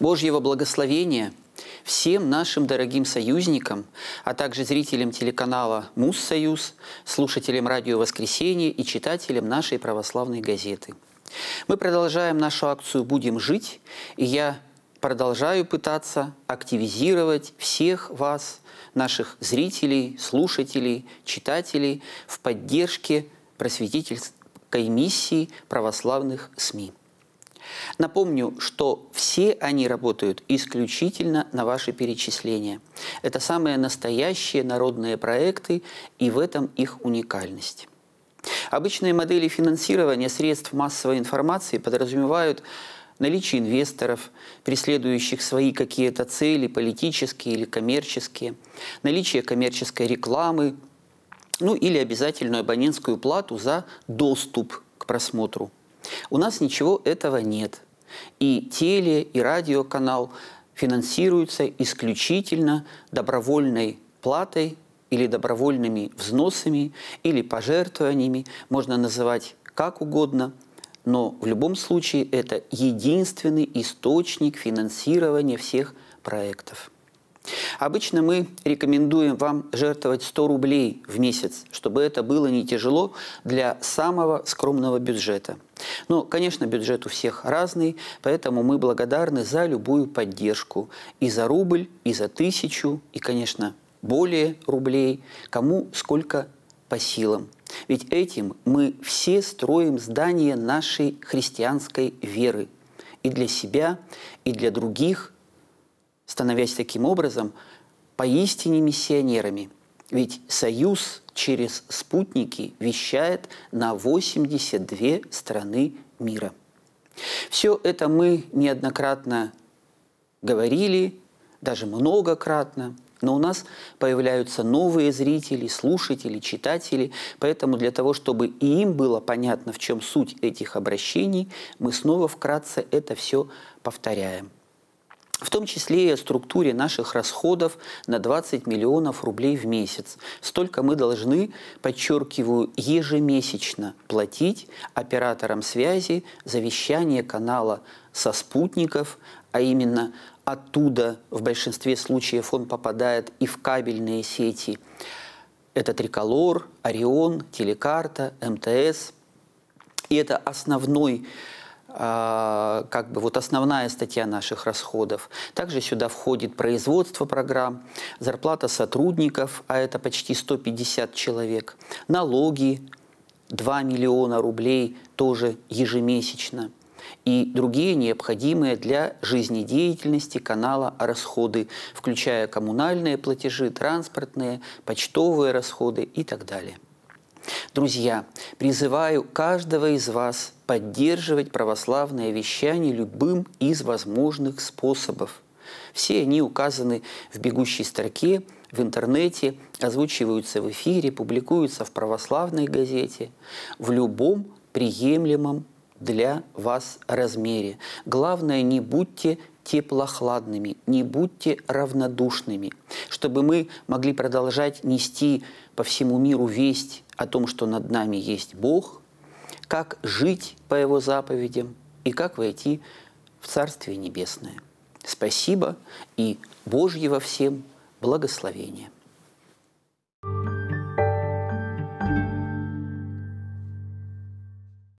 Божьего благословения всем нашим дорогим союзникам, а также зрителям телеканала «Муз-Союз», слушателям радио «Воскресенье» и читателям нашей православной газеты. Мы продолжаем нашу акцию «Будем жить», и я продолжаю пытаться активизировать всех вас, наших зрителей, слушателей, читателей в поддержке просветительской миссии православных СМИ. Напомню, что все они работают исключительно на ваши перечисления. Это самые настоящие народные проекты, и в этом их уникальность. Обычные модели финансирования средств массовой информации подразумевают наличие инвесторов, преследующих свои какие-то цели, политические или коммерческие, наличие коммерческой рекламы, ну или обязательную абонентскую плату за доступ к просмотру. У нас ничего этого нет. И теле, и радиоканал финансируются исключительно добровольной платой или добровольными взносами, или пожертвованиями, можно называть как угодно, но в любом случае это единственный источник финансирования всех проектов. Обычно мы рекомендуем вам жертвовать 100 рублей в месяц, чтобы это было не тяжело для самого скромного бюджета. Но, конечно, бюджет у всех разный, поэтому мы благодарны за любую поддержку. И за рубль, и за тысячу, и, конечно, более рублей, кому сколько по силам. Ведь этим мы все строим здание нашей христианской веры. И для себя, и для других – становясь таким образом поистине миссионерами. Ведь Союз через спутники вещает на 82 страны мира. Все это мы неоднократно говорили, даже многократно, но у нас появляются новые зрители, слушатели, читатели, поэтому для того, чтобы и им было понятно, в чем суть этих обращений, мы снова вкратце это все повторяем в том числе и о структуре наших расходов на 20 миллионов рублей в месяц. Столько мы должны, подчеркиваю, ежемесячно платить операторам связи за вещание канала со спутников, а именно оттуда в большинстве случаев он попадает и в кабельные сети. Это Триколор, Орион, Телекарта, МТС. И это основной как бы вот основная статья наших расходов. Также сюда входит производство программ, зарплата сотрудников, а это почти 150 человек, налоги 2 миллиона рублей тоже ежемесячно и другие необходимые для жизнедеятельности канала расходы, включая коммунальные платежи, транспортные, почтовые расходы и так далее. Друзья, призываю каждого из вас поддерживать православное вещание любым из возможных способов. Все они указаны в бегущей строке, в интернете, озвучиваются в эфире, публикуются в православной газете, в любом приемлемом для вас размере. Главное, не будьте теплохладными, не будьте равнодушными, чтобы мы могли продолжать нести по всему миру весть о том, что над нами есть Бог, как жить по Его заповедям и как войти в Царствие Небесное. Спасибо и Божьего всем благословения.